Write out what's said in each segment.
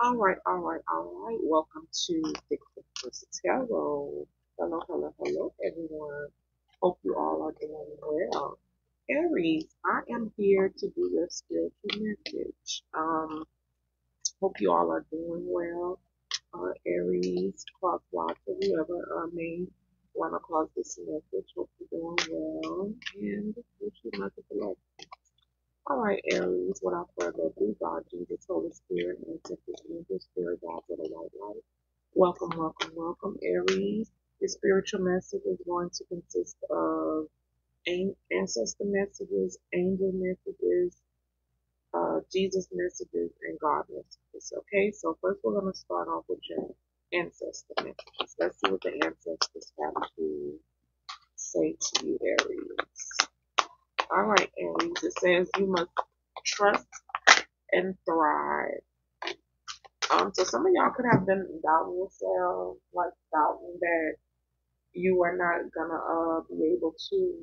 All right, all right, all right. Welcome to the vs. Tarot. Hello, hello, hello, everyone. Hope you all are doing well. Aries, I am here to do your spiritual message. Um, hope you all are doing well. Uh, Aries, cross watcher, whoever uh, may want to across this message, hope you're doing well and wish you of luck. All right, Aries, what without further ado, God, Jesus, Holy Spirit, and Ancestors, Angels, Spirit, God, with the white light. Welcome, welcome, welcome, Aries. Your spiritual message is going to consist of ancestor messages, angel messages, uh, Jesus messages, and God messages. Okay, so first we're going to start off with your ancestor messages. Let's see what the ancestors have to say to you, Aries. All right, Aries. It says you must trust and thrive. Um, so some of y'all could have been doubting yourself, like doubting that you are not gonna uh be able to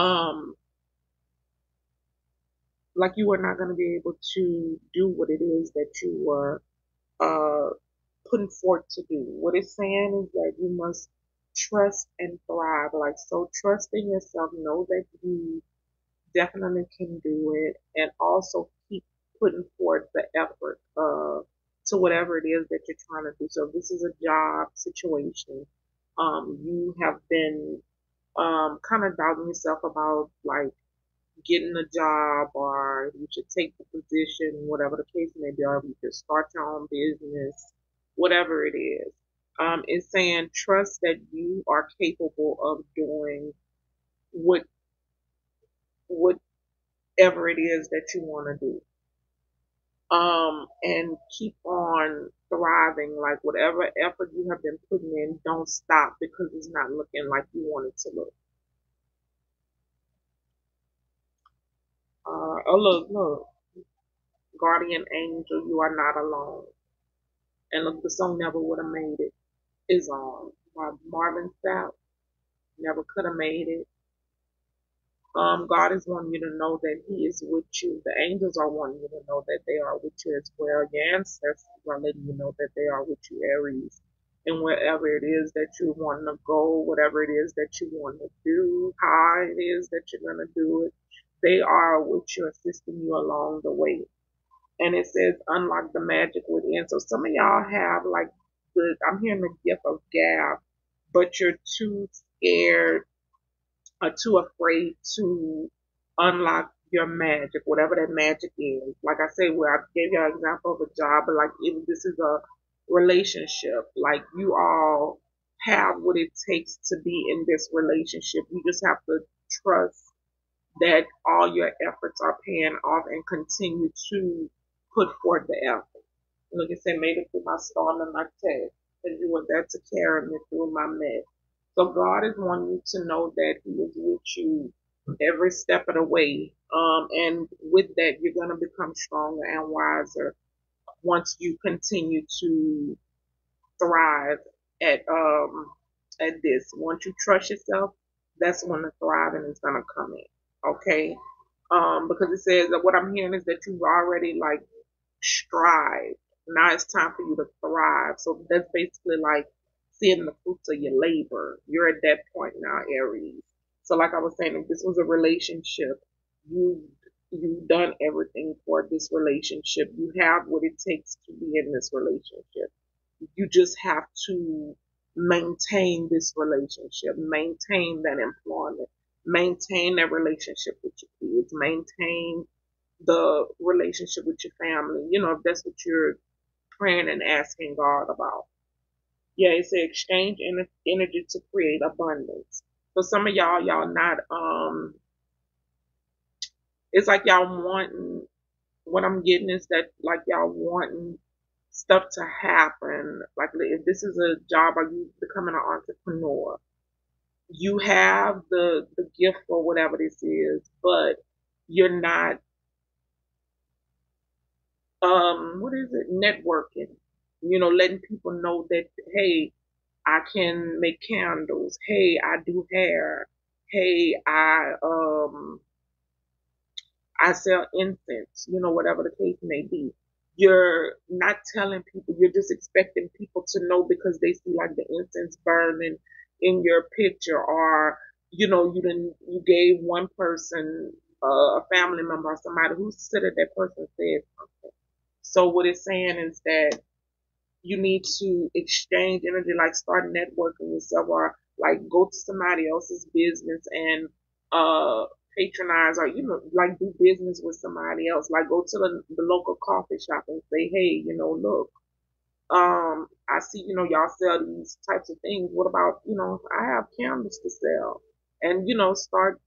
um like you are not gonna be able to do what it is that you were uh putting forth to do. What it's saying is that you must trust and thrive. Like, so trust in yourself, know that you definitely can do it, and also keep putting forth the effort uh, to whatever it is that you're trying to do. So, this is a job situation, um, you have been um, kind of doubting yourself about like getting a job or you should take the position, whatever the case may be, or you should start your own business, whatever it is um, is saying trust that you are capable of doing what whatever it is that you want to do. Um, and keep on thriving. Like whatever effort you have been putting in, don't stop because it's not looking like you want it to look. Uh, oh look, look, guardian angel, you are not alone. And look, the song never would have made it is on by Marvin Sapp. Never could have made it. Um, God is wanting you to know that He is with you. The angels are wanting you to know that they are with you as well. Your ancestors are letting you know that they are with you, Aries. And wherever it is that you want to go, whatever it is that you want to do, how it is that you're going to do it, they are with you, assisting you along the way. And it says, unlock the magic within. So some of y'all have like the I'm hearing the gift of gab, but you're too scared or too afraid to unlock your magic, whatever that magic is. Like I say, where I gave you an example of a job, but like if this is a relationship, like you all have what it takes to be in this relationship. You just have to trust that all your efforts are paying off and continue to put forth the effort. Like I said, made it through my storm and my test. And you were there to carry me through my mess. So God is wanting you to know that He is with you every step of the way. Um, and with that, you're going to become stronger and wiser once you continue to thrive at um at this. Once you trust yourself, that's when the thriving is gonna come in. Okay. Um, because it says that what I'm hearing is that you've already like strive now it's time for you to thrive. So that's basically like seeing the fruits of your labor. You're at that point now, Aries. So like I was saying, if this was a relationship, you you've done everything for this relationship. You have what it takes to be in this relationship. You just have to maintain this relationship, maintain that employment, maintain that relationship with your kids, maintain the relationship with your family. You know, if that's what you're praying and asking God about. Yeah, it's an exchange in energy to create abundance. For some of y'all, y'all not, um, it's like y'all wanting, what I'm getting is that like y'all wanting stuff to happen. Like if this is a job or you becoming an entrepreneur, you have the, the gift or whatever this is, but you're not um, what is it? Networking. You know, letting people know that, hey, I can make candles. Hey, I do hair. Hey, I, um, I sell incense, you know, whatever the case may be. you're not telling people, you're just expecting people to know because they see like the incense burning in your picture or, you know, you didn't, you gave one person, uh, a family member or somebody who said that that person said something. So what it's saying is that you need to exchange energy, like start networking yourself or like go to somebody else's business and, uh, patronize or you know like do business with somebody else. Like go to the, the local coffee shop and say hey you know look um i see you know y'all sell these types of things. What about you know i have candles to sell. And you know start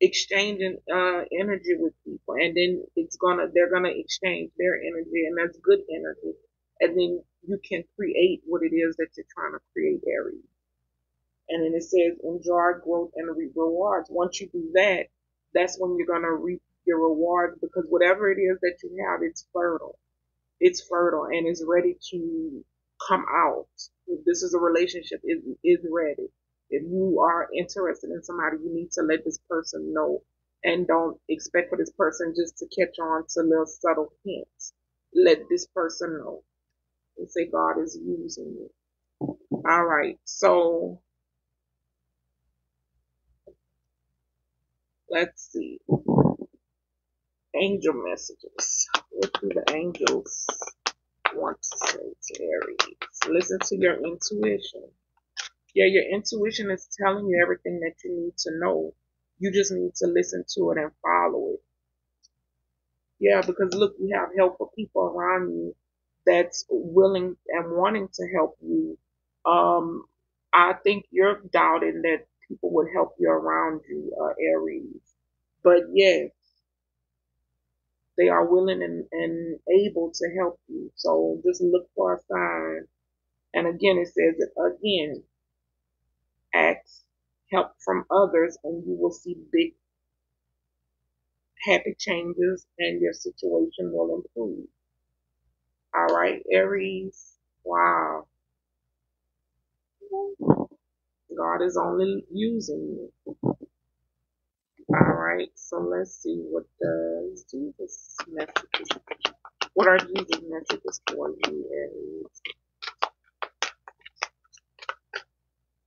exchanging uh energy with people and then it's gonna they're gonna exchange their energy and that's good energy and then you can create what it is that you're trying to create aries and then it says enjoy growth and reap rewards. Once you do that, that's when you're gonna reap your rewards because whatever it is that you have, it's fertile. It's fertile and it's ready to come out. If this is a relationship, it is ready. If you are interested in somebody, you need to let this person know and don't expect for this person just to catch on to little subtle hints. Let this person know and say God is using you. All right. So let's see. Angel messages. What do the angels want to say to Aries? Listen to your intuition. Yeah, your intuition is telling you everything that you need to know. You just need to listen to it and follow it. Yeah, because look, you have helpful people around you that's willing and wanting to help you. Um, I think you're doubting that people would help you around you, uh, Aries. But yes, they are willing and, and able to help you. So just look for a sign. And again, it says it again, ask help from others and you will see big happy changes and your situation will improve. All right, Aries. Wow. God is only using you. All right, so let's see what does Jesus messages. What are Jesus messages for you, Aries?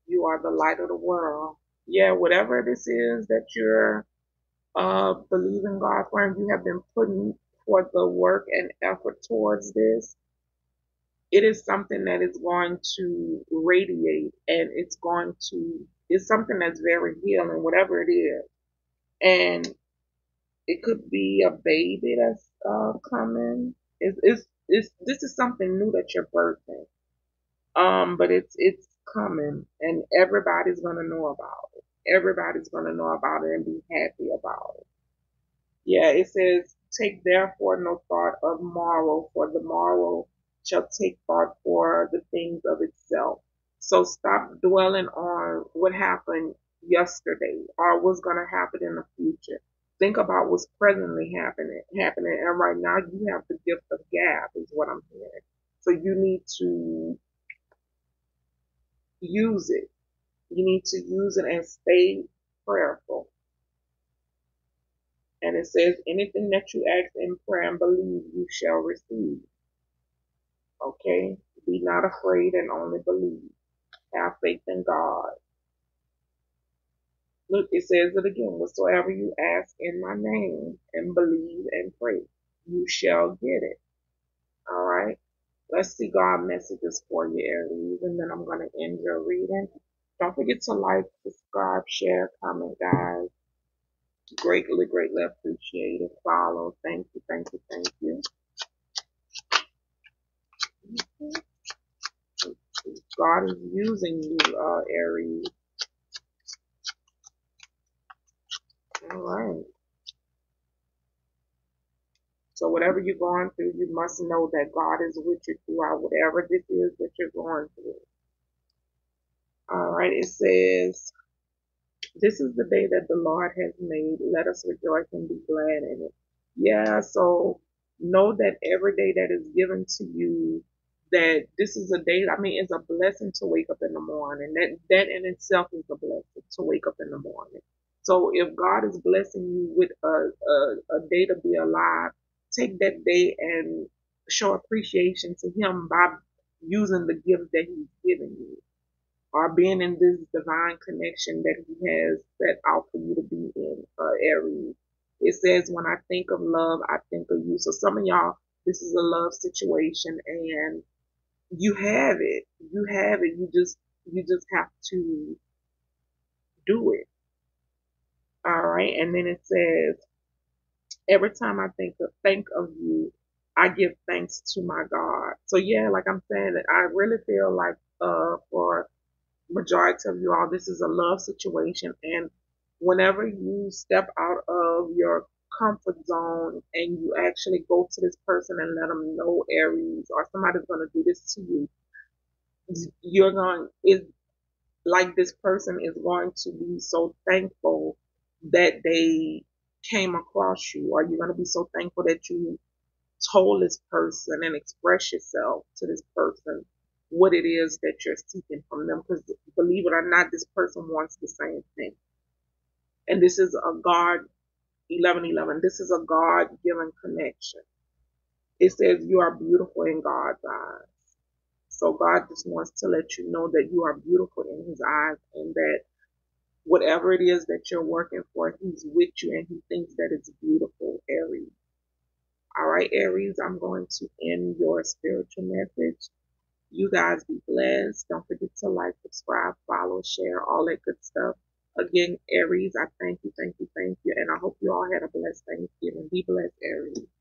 You are the light of the world. Yeah, whatever this is that you're uh, believing God for, and you have been putting forth the work and effort towards this, it is something that is going to radiate and it's going to, it's something that's very healing, whatever it is. And it could be a baby that's uh, coming. It's, it's, it's, this is something new that you're birthing. Um, but it's, it's coming and everybody's going to know about it. Everybody's going to know about it and be happy about it. Yeah, it says, take therefore no thought of morrow, for the morrow shall take thought for the things of itself. So stop dwelling on what happened yesterday or what's going to happen in the future. Think about what's presently happening, happening, and right now you have the gift of gab, is what I'm hearing. So you need to use it. You need to use it and stay prayerful. And it says, anything that you ask in prayer and believe, you shall receive. Okay? Be not afraid and only believe. Have faith in God. Look, it says it again. Whatsoever you ask in my name and believe and pray, you shall get it. All right. Let's see God messages for you, Aries, and then I'm going to end your reading. Don't forget to like, subscribe, share, comment, guys. Greatly, greatly appreciated. Follow. Thank you, thank you, thank you. God is using you, uh, Aries. All right. So whatever you're going through, you must know that God is with you throughout whatever this is that you're going through. All right. It says, this is the day that the Lord has made. Let us rejoice and be glad in it. Yeah. So know that every day that is given to you, that this is a day, I mean, it's a blessing to wake up in the morning. That, that in itself is a blessing to wake up in the morning. So if God is blessing you with a, a, a day to be alive, take that day and show appreciation to him by using the gift that he's given you or being in this divine connection that he has set out for you to be in, uh, Aries. It says, when I think of love, I think of you. So some of y'all, this is a love situation and you have it. You have it. You just, you just have to do it. All right. And then it says, every time I think of, think of you, I give thanks to my God. So yeah, like I'm saying, I really feel like, uh, for majority of you all, this is a love situation. And whenever you step out of your comfort zone and you actually go to this person and let them know Aries or somebody's going to do this to you, you're going, is like this person is going to be so thankful that they came across you Are you're going to be so thankful that you told this person and express yourself to this person what it is that you're seeking from them. Because believe it or not, this person wants the same thing. And this is a God, 1111, this is a God given connection. It says you are beautiful in God's eyes. So God just wants to let you know that you are beautiful in his eyes and that whatever it is that you're working for, he's with you and he thinks that it's beautiful, Aries. All right, Aries, I'm going to end your spiritual message. You guys be blessed. Don't forget to like, subscribe, follow, share, all that good stuff. Again, Aries, I thank you, thank you, thank you. And I hope you all had a blessed Thanksgiving. Be blessed, Aries.